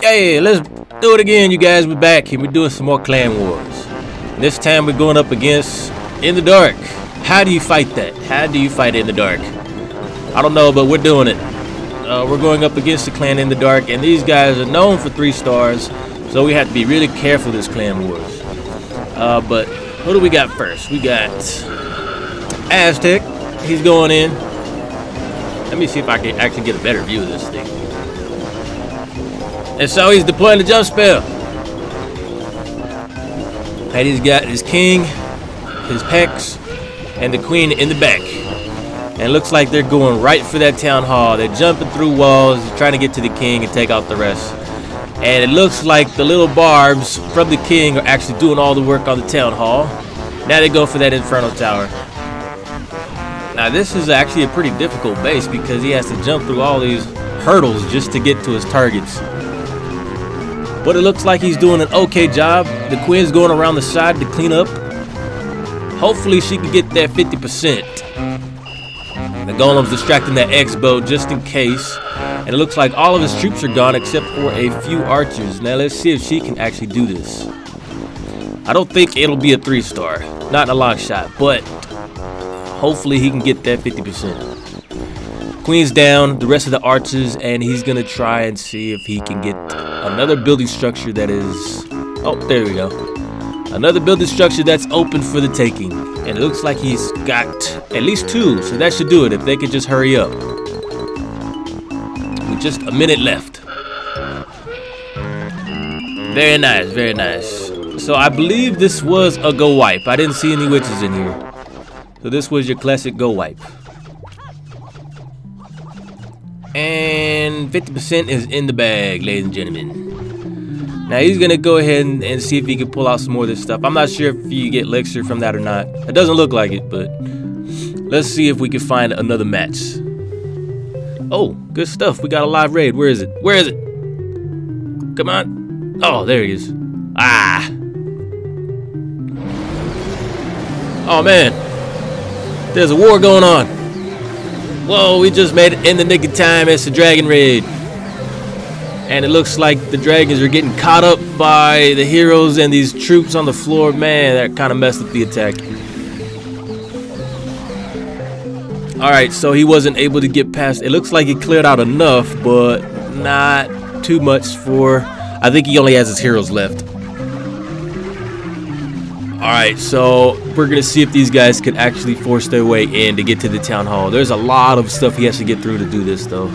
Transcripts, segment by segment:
Hey, let's do it again, you guys. We're back and we're doing some more clan wars. This time we're going up against In the Dark. How do you fight that? How do you fight In the Dark? I don't know, but we're doing it. Uh, we're going up against the clan In the Dark, and these guys are known for three stars, so we have to be really careful this clan wars. Uh, but who do we got first? We got Aztec. He's going in. Let me see if I can actually get a better view of this thing. And so he's deploying the jump spell. And he's got his king, his pecs, and the queen in the back. And it looks like they're going right for that town hall. They're jumping through walls, trying to get to the king and take out the rest. And it looks like the little barbs from the king are actually doing all the work on the town hall. Now they go for that infernal tower. Now this is actually a pretty difficult base because he has to jump through all these hurdles just to get to his targets. But it looks like he's doing an okay job. The queen's going around the side to clean up. Hopefully she can get that 50%. The golem's distracting that X-bow just in case. And it looks like all of his troops are gone except for a few archers. Now let's see if she can actually do this. I don't think it'll be a three star. Not a long shot, but hopefully he can get that 50%. Queen's down, the rest of the archers, and he's gonna try and see if he can get another building structure that is... Oh, there we go. Another building structure that's open for the taking. And it looks like he's got at least two, so that should do it if they could just hurry up. With just a minute left. Very nice, very nice. So I believe this was a GoWiPe. I didn't see any witches in here. So this was your classic GoWiPe. And 50% is in the bag, ladies and gentlemen. Now he's gonna go ahead and, and, see if he can pull out some more of this stuff. I'm not sure if you get elixir from that or not. It doesn't look like it, but let's see if we can find another match. Oh, good stuff. We got a live raid. Where is it? Where is it? Come on. Oh, there he is. Ah. Oh man. There's a war going on. Whoa, we just made it in the nick of time. It's a dragon raid. And it looks like the dragons are getting caught up by the heroes and these troops on the floor. Man, that kind of messed up the attack. Alright, so he wasn't able to get past. It looks like he cleared out enough, but not too much for... I think he only has his heroes left. Alright, so we're going to see if these guys can actually force their way in to get to the town hall. There's a lot of stuff he has to get through to do this, though.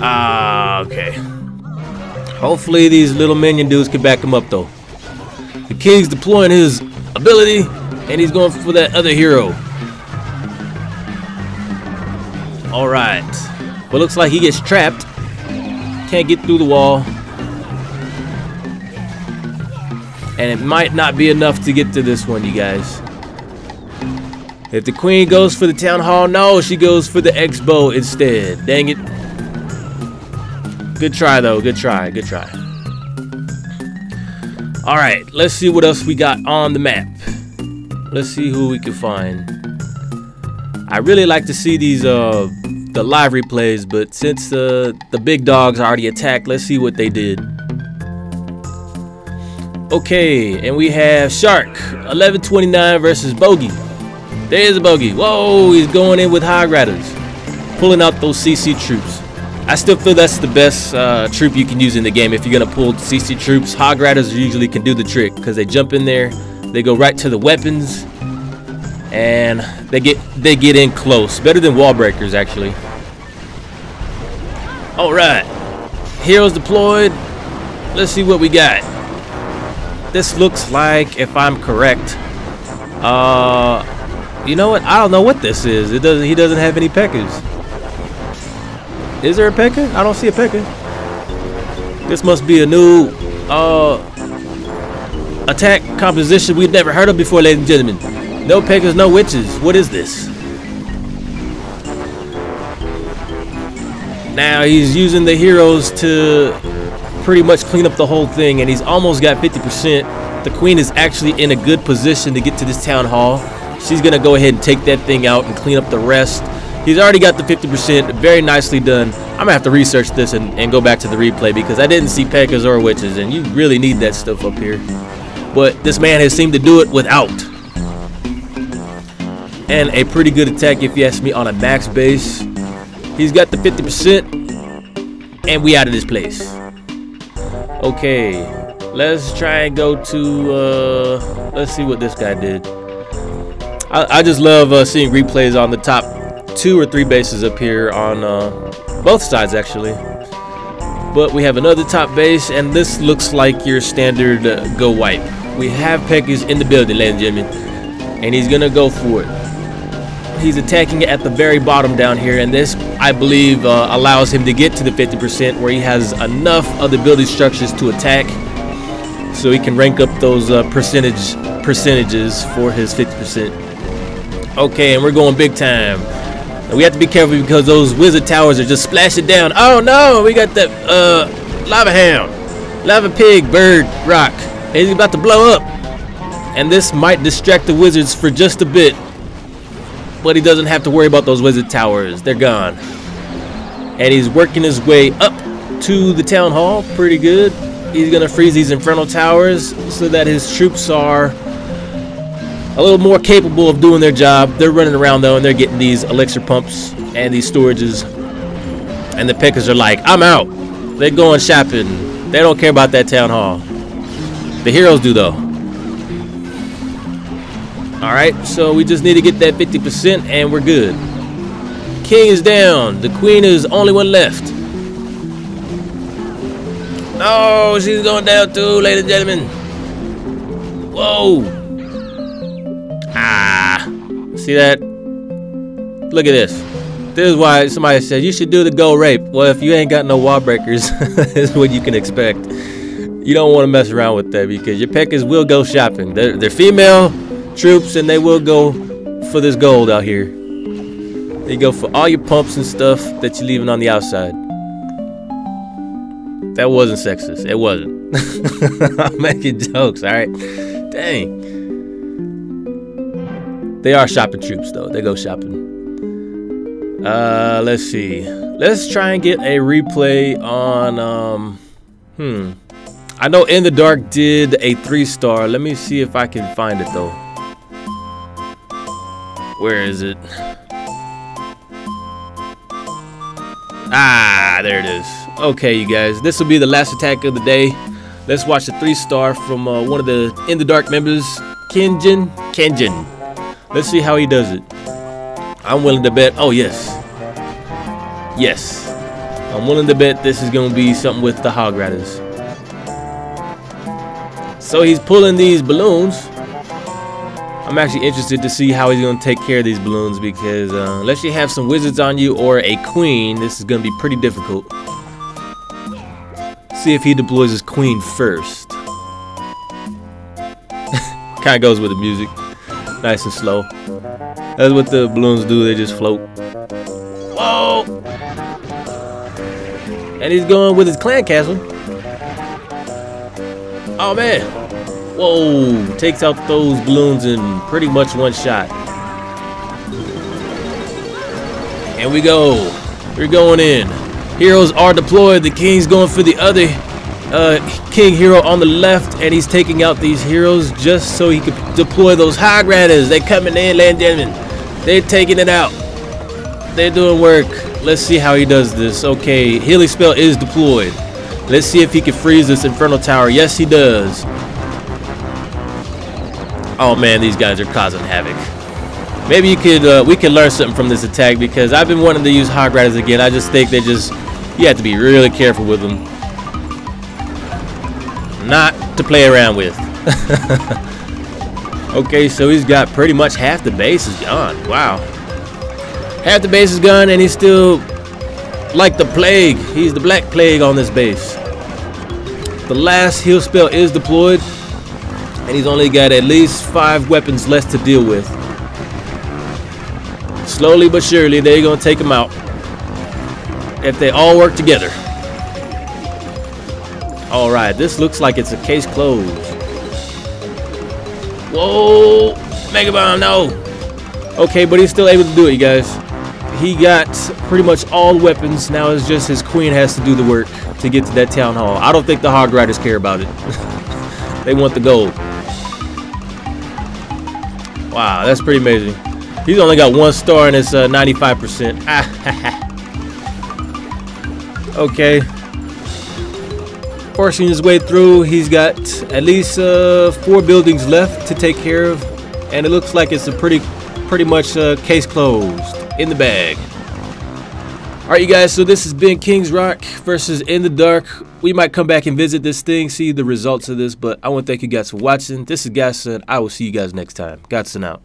Ah, uh, okay. Hopefully these little minion dudes can back him up, though. The king's deploying his ability, and he's going for that other hero. Alright. But looks like he gets trapped. Can't get through the wall. And it might not be enough to get to this one, you guys. If the queen goes for the town hall, no, she goes for the X-bow instead. Dang it. Good try, though. Good try. Good try. All right, let's see what else we got on the map. Let's see who we can find. I really like to see these uh the live replays, but since uh, the big dogs already attacked, let's see what they did. Okay, and we have Shark, 1129 versus Bogey. There's a Bogey. Whoa, he's going in with Hog Riders, pulling out those CC troops. I still feel that's the best uh, troop you can use in the game if you're gonna pull CC troops. Hog Riders usually can do the trick because they jump in there, they go right to the weapons, and they get they get in close. Better than wall breakers actually. All right, heroes deployed. Let's see what we got this looks like, if I'm correct, uh, you know what? I don't know what this is. It doesn't. He doesn't have any Pekkas. Is there a Pekka? I don't see a Pekka. This must be a new uh, attack composition we've never heard of before, ladies and gentlemen. No Pekkas, no witches. What is this? Now he's using the heroes to pretty much clean up the whole thing, and he's almost got 50%. The queen is actually in a good position to get to this town hall. She's going to go ahead and take that thing out and clean up the rest. He's already got the 50%, very nicely done. I'm gonna have to research this and, and go back to the replay because I didn't see Pekkas or witches, and you really need that stuff up here. But this man has seemed to do it without. And a pretty good attack if you ask me on a max base. He's got the 50%, and we out of this place. Okay, let's try and go to, uh, let's see what this guy did. I, I just love uh, seeing replays on the top two or three bases up here on uh, both sides actually. But we have another top base, and this looks like your standard uh, GoWiPe. We have Pekkas in the building, ladies and gentlemen, and he's gonna go for it. He's attacking at the very bottom down here, and this, I believe, uh, allows him to get to the 50% where he has enough of the building structures to attack, so he can rank up those uh, percentage percentages for his 50%. Okay, and we're going big time. We have to be careful because those wizard towers are just splashing down. Oh no, we got that uh, lava hound, lava pig, bird, rock. He's about to blow up. And this might distract the wizards for just a bit. But he doesn't have to worry about those wizard towers. They're gone. And he's working his way up to the town hall. Pretty good. He's going to freeze these infernal towers so that his troops are a little more capable of doing their job. They're running around though, and they're getting these elixir pumps and these storages. And the Pekkas are like, I'm out. They're going shopping. They don't care about that town hall. The heroes do though. Alright, so we just need to get that 50% and we're good. King is down. The queen is only one left. No, she's going down too, ladies and gentlemen. Whoa. Ah, see that? Look at this. This is why somebody said you should do the go rape. Well, if you ain't got no wall breakers, is what you can expect. You don't want to mess around with that because your Pekkas will go shopping. They're, they're female troops and they will go for this gold out here. They go for all your pumps and stuff that you're leaving on the outside. That wasn't sexist. It wasn't. I'm making jokes, alright? Dang. They are shopping troops, though. They go shopping. Uh, let's see. Let's try and get a replay on, um, hmm. I know In the Dark did a three star. Let me see if I can find it, though. Where is it? Ah, there it is. Okay, you guys. This will be the last attack of the day. Let's watch the three star from uh, one of the In the Dark members, Kenjin. Kenjin. Let's see how he does it. I'm willing to bet. Oh, yes. Yes. I'm willing to bet this is going to be something with the hog riders. So he's pulling these balloons. I'm actually interested to see how he's going to take care of these balloons because uh, unless you have some wizards on you or a queen, this is going to be pretty difficult. See if he deploys his queen first. kind of goes with the music nice and slow. That's what the balloons do, they just float. Whoa! And he's going with his clan castle. Oh man! Whoa! Takes out those balloons in pretty much one shot. And we go. We're going in. Heroes are deployed. The king's going for the other uh, King Hero on the left, and he's taking out these heroes just so he could deploy those hog riders. They're coming in, land gentlemen. They're taking it out. They're doing work. Let's see how he does this. Okay, healing spell is deployed. Let's see if he can freeze this Infernal Tower. Yes, he does. Oh man, these guys are causing havoc. Maybe you could, uh, we could learn something from this attack because I've been wanting to use Hog Riders again. I just think they just, you have to be really careful with them not to play around with. okay, so he's got pretty much half the base is gone. Wow. Half the base is gone, and he's still like the plague. He's the black plague on this base. The last heal spell is deployed, and he's only got at least five weapons less to deal with. Slowly but surely, they're going to take him out if they all work together. All right, this looks like it's a case closed. Whoa, Mega Bomb, no. Okay, but he's still able to do it, you guys. he got pretty much all weapons. Now it's just his queen has to do the work to get to that town hall. I don't think the hog riders care about it. they want the gold. Wow, that's pretty amazing. He's only got one star and it's 95%. Uh, okay. Forcing his way through, he's got at least uh, four buildings left to take care of. And it looks like it's a pretty, pretty much uh, case closed in the bag. Alright you guys, so this has been King's Rock versus In the Dark. We might come back and visit this thing, see the results of this, but I want to thank you guys for watching. This is Godson. I will see you guys next time. Godson out.